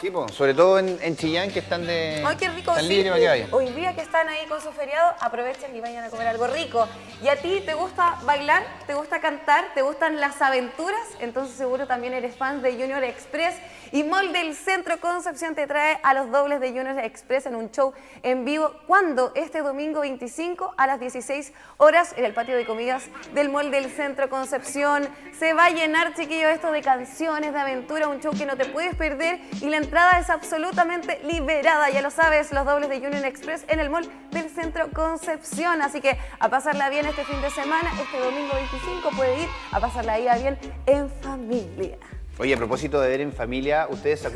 Sí, po, sobre todo en, en Chillán que están de. Ay, qué rico. Están sí. libres para que vayan. Hoy que están ahí con su feriado, aprovechen y vayan a comer algo rico. ¿Y a ti te gusta bailar? ¿Te gusta cantar? ¿Te gustan las aventuras? Entonces seguro también eres fan de Junior Express. Y Mall del Centro Concepción te trae a los dobles de Junior Express en un show en vivo. ¿Cuándo? Este domingo 25 a las 16 horas en el patio de comidas del Mall del Centro Concepción. Se va a llenar, chiquillos, esto de canciones, de aventura, un show que no te puedes perder y la entrada es absolutamente liberada, ya lo sabes, los dobles de Union Express en el Mall del Centro Concepción. Así que a pasarla bien este fin de semana, este domingo 25 puede ir a pasarla bien en familia. Oye, a propósito de ver en familia, ustedes se